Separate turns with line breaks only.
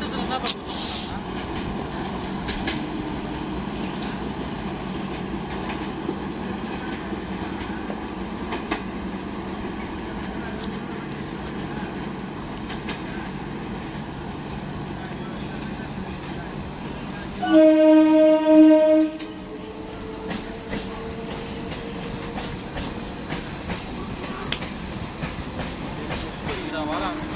뜻으로 나가고
Não, olha lá.